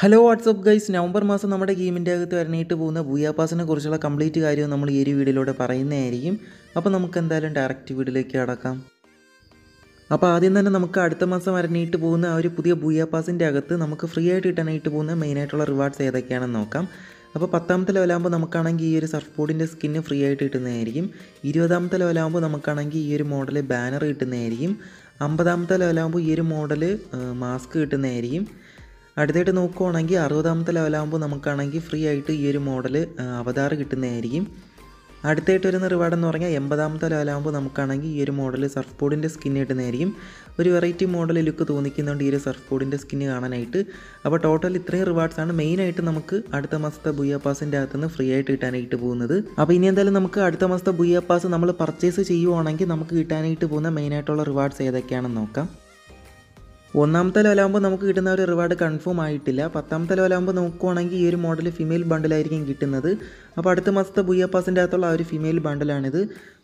Hello WhatsApp guys November മാസം നമ്മുടെ ഗെയിമിന്റെ അകത്ത് വരണയിട്ട് പോകുന്ന ബൂയാ പാസിനെ കുറിച്ചുള്ള കംപ്ലീറ്റ് കാര്യവും നമ്മൾ ഈ ഒരു വീഡിയോയിലൂടെ പറയുന്നതായിരിക്കും. അപ്പോൾ നമുക്ക് എന്തായാലും ഡയറക്റ്റ് വീഡിയോയിലേക്ക് കടക്കാം. അപ്പോൾ ആദ്യം തന്നെ നമുക്ക് അടുത്ത മാസം വരണയിട്ട് പോകുന്ന ആ ഒരു പുതിയ ബൂയാ പാസിന്റെ അകത്ത് നമുക്ക് ഫ്രീ ആയിട്ട് കിട്ടാനായിട്ട് പോകുന്ന മെയിനായിട്ടുള്ള റിവാർഡ്സ് ഏതൊക്കെയാണെന്ന് നോക്കാം. അപ്പോൾ പത്താമത്തെ ലെവലാകുമ്പോൾ നമുക്കാണെങ്കിൽ ഈ ഒരു സർഫ് ബോർഡിന്റെ സ്കിന്ന് ഫ്രീ ആയിട്ട് കിട്ടുന്നതായിരിക്കും. ഇരുപതാമത്തെ ലെവലാകുമ്പോൾ നമുക്കാണെങ്കിൽ ഈ ഒരു മോഡൽ ബാനർ കിട്ടുന്നതായിരിക്കും. അമ്പതാമത്തെ ലെവലാകുമ്പോൾ ഈ ഒരു മോഡൽ മാസ്ക് കിട്ടുന്നതായിരിക്കും. അടുത്തായിട്ട് നോക്കുവാണെങ്കിൽ അറുപതാമത്തെ ലെവലാകുമ്പോൾ നമുക്കാണെങ്കിൽ ഫ്രീ ആയിട്ട് ഈ ഒരു മോഡൽ അവതാർ കിട്ടുന്നതായിരിക്കും. അടുത്തായിട്ട് വരുന്ന റിവാർഡ് എന്ന് പറഞ്ഞാൽ എൺപതാമത്തെ ലെവലാകുമ്പോൾ നമുക്കാണെങ്കിൽ ഈ ഒരു മോഡൽ സർഫ് ബോർഡിന്റെ സ്കിൻ കിട്ടുന്നതായിരിക്കും. ഒരു വെറൈറ്റി മോഡൽ ലുക്ക് തോന്നിക്കുന്നുണ്ട് ഈ ഒരു സർഫ് ബോർഡിന്റെ സ്കിന്ന് കാണാനായിട്ട്. അപ്പോൾ ടോട്ടൽ ഇത്രയും ആണ് മെയിനായിട്ട് നമുക്ക് അടുത്ത മാസത്തെ ബുയ്യ പാസിന്റെ അകത്തുനിന്ന് ഫ്രീ ആയിട്ട് കിട്ടാനായിട്ട് പോകുന്നത്. അപ്പോൾ ഇനി എന്തായാലും നമുക്ക് അടുത്ത മാസത്തെ ബുയ്യ പാസ് നമ്മൾ പർച്ചേസ് ചെയ്യുവാണെങ്കിൽ നമുക്ക് കിട്ടാനായിട്ട് പോകുന്ന മെയിനായിട്ടുള്ള റിവാർഡ്സ് ഏതൊക്കെയാണെന്ന് നോക്കാം. ഒന്നാമത്തെ ലെവലാകുമ്പോൾ നമുക്ക് കിട്ടുന്ന ഒരു റിവാർഡ് കൺഫേം ആയിട്ടില്ല. പത്താമത്തെ ലെവലാകുമ്പോൾ നോക്കുവാണെങ്കിൽ ഈ ഒരു മോഡൽ ഫിമെയിൽ ബണ്ടിലായിരിക്കും കിട്ടുന്നത്. അപ്പോൾ അടുത്ത മാസത്തെ ബുയ്യ പാസിന്റെ അകത്തുള്ള ആ ഒരു ഫിമെയിൽ ബണ്ടിലാണിത്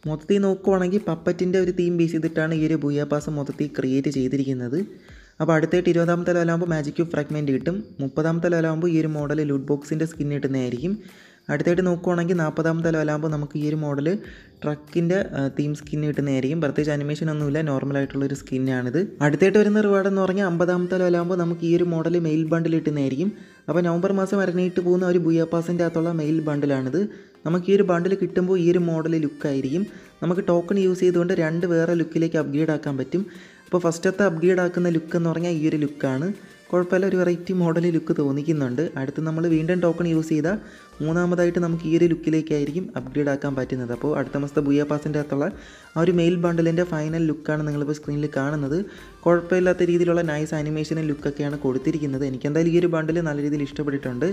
മൊത്തത്തിൽ നോക്കുവാണെങ്കിൽ പപ്പറ്റിന്റെ ഒരു തീം ബേസ് ചെയ്തിട്ടാണ് ഈ ഒരു ബുയ്യ പാസ് മൊത്തത്തിൽ ക്രിയേറ്റ് ചെയ്തിരിക്കുന്നത്. അപ്പോൾ അടുത്തായിട്ട് ഇരുപതാമത്തെ ലെവലാകുമ്പോൾ മാജിക് ഫ്രാഗ്മെന്റ് കിട്ടും. മുപ്പതാമത്തെ ലെവലാകുമ്പോൾ ഈ ഒരു മോഡൽ ലൂട്ട് ബോക്സിന്റെ സ്കിൻ കിട്ടുന്നതായിരിക്കും അടുത്തായിട്ട് നോക്കുവാണെങ്കിൽ നാൽപ്പതാമത്തെ ലെവലാകുമ്പോൾ നമുക്ക് ഈ ഒരു മോഡൽ ട്രക്കിന്റെ തീം സ്കിൻ കിട്ടുന്നതായിരിക്കും. പ്രത്യേകിച്ച് അനിമേഷൻ ഒന്നുമില്ല ഒരു സ്കിന്നാണിത് അടുത്തായിട്ട് വരുന്ന റിവാർഡ് എന്ന് പറഞ്ഞാൽ അമ്പതാമത്തെ ലെവലാകുമ്പോൾ നമുക്ക് ഈ ഒരു മോഡൽ മെയിൽ ബണ്ടിൽ കിട്ടുന്നതായിരിക്കും. അപ്പോൾ നവംബർ മാസം വരണിയിട്ട് പോകുന്ന ഒരു ബുയ പാസിന്റെ അകത്തുള്ള മെയിൽ ബണ്ടിലാണിത് നമുക്ക് ഈ ഒരു ബണ്ടിൽ കിട്ടുമ്പോൾ ഈ ഒരു മോഡൽ ലുക്കായിരിക്കും നമുക്ക് ടോക്കൺ യൂസ് ചെയ്തുകൊണ്ട് രണ്ട് വേറെ ലുക്കിലേക്ക് അപ്ഗ്രേഡ് ആക്കാൻ പറ്റും. അപ്പോൾ ഫസ്റ്റത്തെ അപ്ഗ്രേഡ് ആക്കുന്ന ലുക്ക് എന്ന് പറഞ്ഞാൽ ഈ ഒരു ലുക്കാണ് കുഴപ്പമില്ല ഒരു വെറൈറ്റി മോഡൽ ലുക്ക് തോന്നിക്കുന്നുണ്ട്. അടുത്ത് നമ്മൾ വീണ്ടും ടോക്കൺ യൂസ് ചെയ്താൽ മൂന്നാമതായിട്ട് നമുക്ക് ഈ ഒരു ലുക്കിലേക്കായിരിക്കും അപ്ഗ്രേഡ് ആക്കാൻ പറ്റുന്നത്. അപ്പോൾ അടുത്ത മാസത്തെ ബുയ പാസിന്റെ അകത്തുള്ള ആ ഒരു മെയിൽ ബണ്ടിലിന്റെ ഫൈനൽ ലുക്കാണ് നിങ്ങളിപ്പോൾ സ്ക്രീനിൽ കാണുന്നത്. കുഴപ്പമില്ലാത്ത രീതിയിലുള്ള നൈസ് ആനിമേഷനും ലുക്കൊക്കെയാണ് കൊടുത്തിരിക്കുന്നത്. എനിക്കെന്തായാലും ഈ ഒരു ബണ്ടിൽ നല്ല രീതിയിൽ ഇഷ്ടപ്പെട്ടിട്ടുണ്ട്.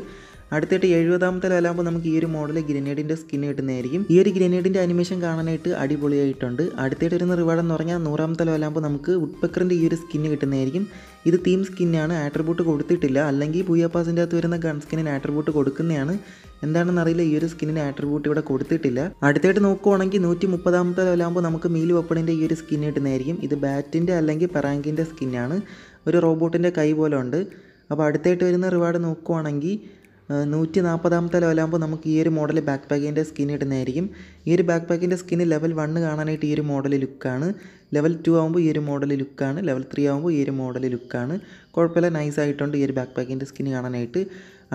അടുത്തിട്ട് എഴുപതാമത്തെ ലെവലാകുമ്പോൾ നമുക്ക് ഈ ഒരു മോഡൽ ഗ്രനേഡിന്റെ സ്കിൻ കിട്ടുന്നതായിരിക്കും. ഈ ഒരു ഗ്രനേഡിന്റെ അനിമേഷൻ കാണാനായിട്ട് അടിപൊളിയായിട്ടുണ്ട്. അടുത്തിട്ട് വരുന്ന റിവാർഡ് എന്ന് പറഞ്ഞാൽ നൂറാമത്തെ ലെവലാകുമ്പോൾ നമുക്ക് ഉഡ്പക്കറിന്റെ ഈ ഒരു സ്കിന്ന് കിട്ടുന്നതായിരിക്കും. ഇത് തീം സ്കിന്നാണ് ആട്രിബ്യൂട്ട് കൊടുത്തിട്ടില്ല. അല്ലെങ്കിൽ പൂയപ്പാസിന്റെ അകത്ത് വരുന്ന ഗൺ സ്കിന്നിന് ആട്രിബ്യൂട്ട് കൊടുക്കുന്നതാണ് എന്താണെന്ന് അറിയില്ല ഈ ഒരു സ്കിന്നിന് ആട്രിബ്യൂട്ട് ഇവിടെ കൊടുത്തിട്ടില്ല. അടുത്തായിട്ട് നോക്കുവാണെങ്കിൽ നൂറ്റി മുപ്പതാമത്തെ ലെവലാകുമ്പോൾ നമുക്ക് മീൽ വെപ്പണിന്റെ ഈ ഒരു സ്കിൻ കിട്ടുന്നതായിരിക്കും. ഇത് ബാറ്റിന്റെ അല്ലെങ്കിൽ പെറാങ്കിന്റെ സ്കിന്നാണ്. ഒരു റോബോട്ടിന്റെ കൈ പോലെ ഉണ്ട് അപ്പോൾ അടുത്തായിട്ട് വരുന്ന റിവാർഡ് നോക്കുവാണെങ്കിൽ നൂറ്റി നാൽപ്പതാമത്തെ ലെവലാകുമ്പോൾ നമുക്ക് ഈ ഒരു മോഡൽ ബാക്ക് പാക്കിന്റെ സ്കിൻ കിട്ടുന്നതായിരിക്കും ഈ ഒരു ബാക്ക് പാക്കിന്റെ സ്കിന്ന് ലെവൽ വണ്ണ് കാണാനായിട്ട് ഈ ഒരു മോഡൽ ലുക്കാണ് ലെവൽ ടു ആകുമ്പോൾ ഈ ഒരു മോഡൽ ലുക്കാണ് ലെവൽ ത്രീ ആകുമ്പോൾ ഈ ഒരു മോഡൽ ലുക്കാണ് കുഴപ്പമില്ല നൈസ് ആയിട്ടുണ്ട് ഈ ഒരു ബാക്ക് പാക്കിന്റെ സ്കിന്ന് കാണാനായിട്ട്.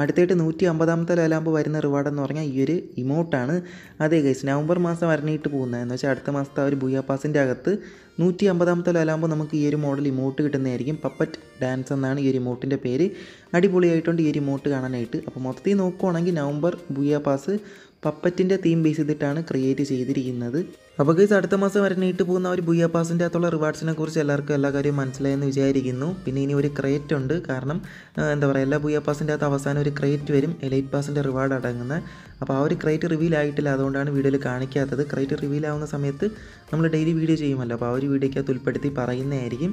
അടുത്തായിട്ട് നൂറ്റി അമ്പതാമത്തെ ലെവലാകുമ്പോൾ വരുന്ന റിവാർഡ് എന്ന് പറഞ്ഞാൽ ഈ ഒരു ഇമോട്ടാണ് അതേ ഗൈസ് നവംബർ മാസം വരണിയിട്ട് പോകുന്നത്. എന്ന് വെച്ചാൽ അടുത്ത മാസത്തെ ആ ഒരു ബുയ പാസിന്റെ അകത്ത് നൂറ്റി അമ്പതാമത്തെ ലെവലാകുമ്പോൾ നമുക്ക് ഈ ഒരു മോഡൽ ഇമോട്ട് കിട്ടുന്നതായിരിക്കും. പപ്പറ്റ് ഡാൻസ് എന്നാണ് ഈ ഒരു ഇമോട്ടിന്റെ പേര്. അടിപൊളിയായിട്ടുണ്ട് ഈ ഒരു ഇമോട്ട് കാണാനായിട്ട്. അപ്പോൾ മൊത്തത്തിൽ നോക്കുവാണെങ്കിൽ നവംബർ ബുയ പാസ് പപ്പറ്റിന്റെ തീം ബേസ് ചെയ്തിട്ടാണ് ക്രിയേറ്റ് ചെയ്തിരിക്കുന്നത്. അപ്പോൾ ഗൈസ് അടുത്ത മാസം വരണിയിട്ട് പോകുന്ന ഒരു ബുയ പാസിന്റെ അകത്തുള്ള റിവാർഡ്സിനെ കുറിച്ച് എല്ലാവർക്കും എല്ലാ കാര്യവും മനസ്സിലായെന്ന് വിചാരിക്കുന്നു. പിന്നെ ഇനി ഒരു ക്രേറ്റ് ഉണ്ട്. കാരണം എന്താ പറയുക എല്ലാ ബുയ പാസിന്റെ അകത്ത് അവസാനം ഒരു ക്രേറ്റ് വരും. എലൈറ്റ് പാസിന്റെ റിവാർഡ് അടങ്ങുന്ന. അപ്പോൾ ആ ഒരു ക്രേറ്റ് റിവീൽ ആയിട്ടില്ല. അതുകൊണ്ടാണ് വീഡിയോയിൽ കാണിക്കാത്തത്. ക്രേറ്റ് റിവീൽ ആവുന്ന സമയത്ത് നമ്മൾ ഡെയിലി വീഡിയോ ചെയ്യുമല്ലോ. അപ്പോൾ ആ ഒരു വീഡിയോയ്ക്കകത്ത് ഉൾപ്പെടുത്തി പറയുന്നതായിരിക്കും.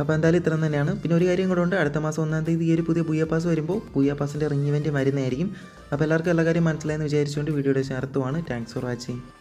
അപ്പോൾ എന്തായാലും ഇത്രയും തന്നെയാണ്. പിന്നെ ഒരു കാര്യം കൂടെ ഉണ്ട്. അടുത്ത മാസം ഒന്നാം തീയതി ഈ ഒരു പുതിയ ബുയ പാസ് വരുമ്പോൾ ബുയ പാസിന്റെ റിങ് വരുന്നതായിരിക്കും. അപ്പോൾ എല്ലാവർക്കും എല്ലാ കാര്യം മനസ്സിലായെന്ന് വിചാരിച്ചുകൊണ്ട് വീഡിയോയുടെ ചേർത്തുമാണ് താങ്ക്സ് ഫോർ വാച്ചിങ്